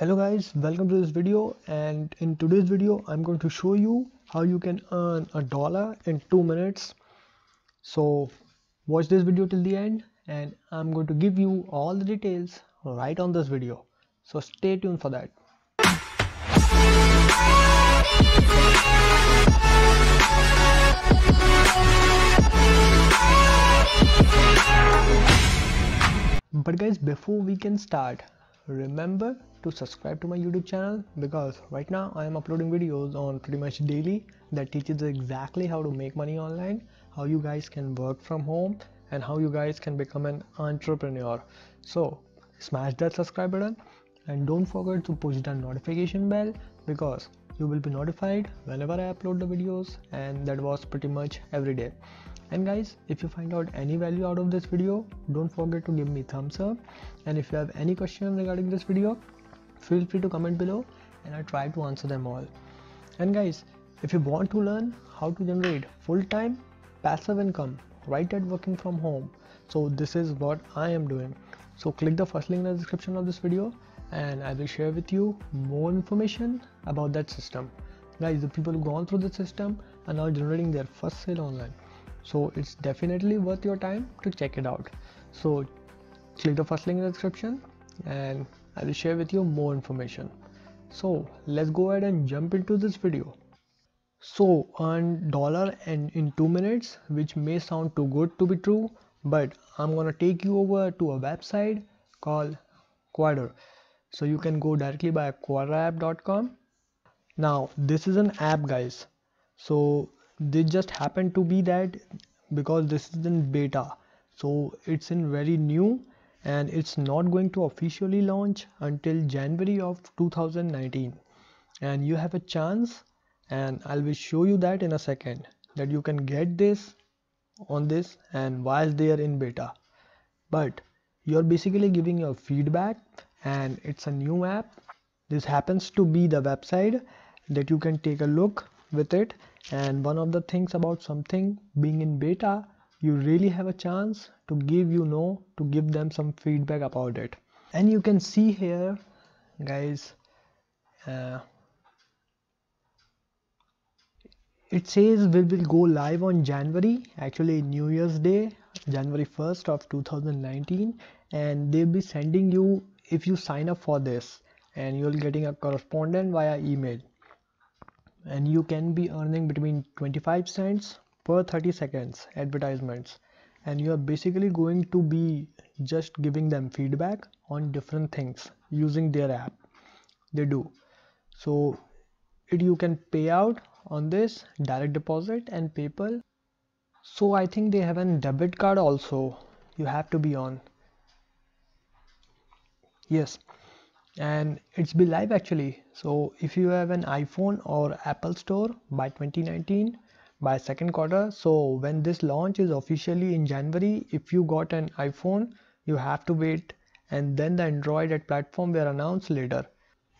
hello guys welcome to this video and in today's video i'm going to show you how you can earn a dollar in two minutes. So watch this video till the end and i'm going to give you all the details right on this video. So stay tuned for that. But guys before we can start remember to subscribe to my youtube channel because right now i am uploading videos on pretty much daily that teaches exactly how to make money online how you guys can work from home and how you guys can become an entrepreneur. So smash that subscribe button and don't forget to push the notification bell because you will be notified whenever i upload the videos and that was pretty much every day. And guys if you find out any value out of this video don't forget to give me thumbs up. And if you have any question regarding this video feel free to comment below and i try to answer them all. And guys if you want to learn how to generate full-time passive income right at working from home so this is what i am doing. So click the first link in the description of this video and i will share with you more information about that system. Guys the people who gone through the system are now generating their first sale online. So it's definitely worth your time to check it out. So click the first link in the description and I will share with you more information. So let's go ahead and jump into this video. So earn dollar and in two minutes which may sound too good to be true but I'm gonna take you over to a website called Quadr. So you can go directly by quadrapp.com now this is an app guys. So this just happened to be that because this is in beta. So it's in very new and it's not going to officially launch until January of 2019 and you have a chance and I will show you that in a second that you can get this on this and while they are in beta. But you're basically giving your feedback and it's a new app. This happens to be the website that you can take a look with it. And one of the things about something being in beta you really have a chance to give you know to give them some feedback about it. And you can see here guys uh, it says we will go live on January actually New Year's Day January 1st of 2019 and they'll be sending you if you sign up for this and you're getting a correspondent via email. And you can be earning between 25 cents per 30 seconds advertisements. And you are basically going to be just giving them feedback on different things using their app. They do. So it you can pay out on this direct deposit and paypal. So i think they have a debit card also you have to be on. Yes. And it's be live actually. So if you have an iphone or apple store by 2019 by second quarter. So when this launch is officially in january if you got an iphone you have to wait and then the android at platform were announced later.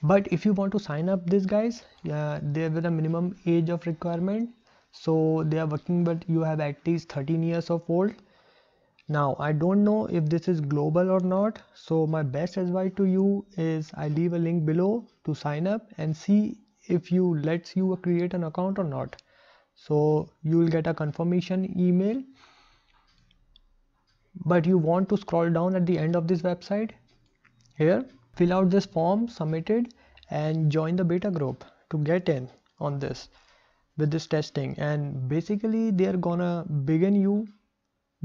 But if you want to sign up these guys uh, there with a minimum age of requirement. So they are working but you have at least 13 years of old. Now i don't know if this is global or not. So my best advice to you is i leave a link below to sign up and see if you lets you create an account or not so you will get a confirmation email. But you want to scroll down at the end of this website? Here fill out this form submitted and join the beta group to get in on this with this testing. And basically they are gonna begin you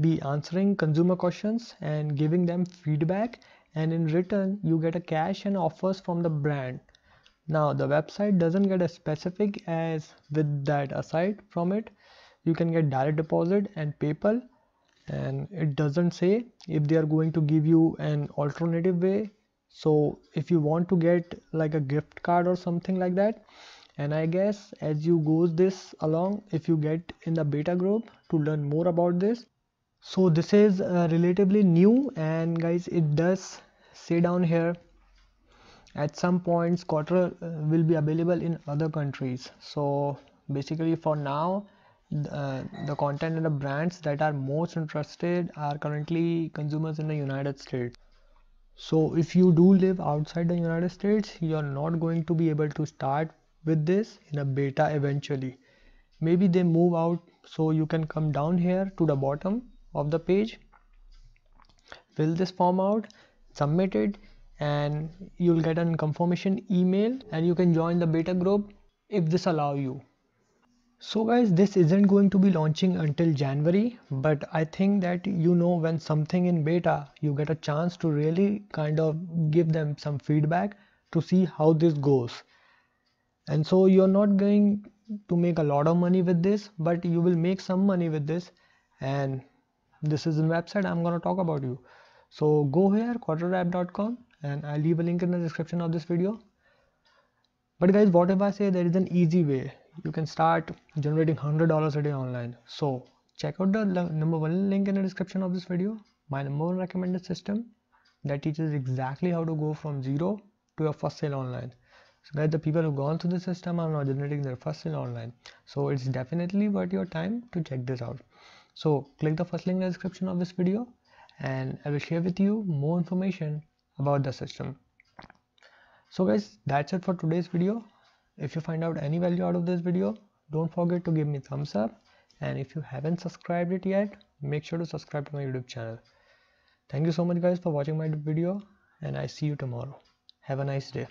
be answering consumer questions and giving them feedback. And in return you get a cash and offers from the brand now the website doesn't get as specific as with that aside from it. You can get direct deposit and paypal and it doesn't say if they are going to give you an alternative way. So if you want to get like a gift card or something like that and i guess as you goes this along if you get in the beta group to learn more about this. So this is uh, relatively new and guys it does say down here at some points Quadr uh, will be available in other countries. So basically for now uh, the content and the brands that are most interested are currently consumers in the United States. So if you do live outside the united states you're not going to be able to start with this in a beta eventually. Maybe they move out so you can come down here to the bottom of the page. Fill this form out submit it and you'll get a confirmation email and you can join the beta group if this allow you. So guys this isn't going to be launching until January but I think that you know when something in beta you get a chance to really kind of give them some feedback to see how this goes. And so you're not going to make a lot of money with this but you will make some money with this. And this is the website I'm gonna talk about you. So go here quadrapp.com and I'll leave a link in the description of this video. But guys what if I say there is an easy way? You can start generating hundred dollars a day online. So check out the number one link in the description of this video. My number one recommended system that teaches exactly how to go from zero to your first sale online. So guys the people who've gone through the system are now generating their first sale online. So it's definitely worth your time to check this out. So click the first link in the description of this video and i will share with you more information about the system. So guys that's it for today's video. If you find out any value out of this video don't forget to give me thumbs up. And if you haven't subscribed it yet make sure to subscribe to my youtube channel. Thank you so much guys for watching my video and i see you tomorrow. Have a nice day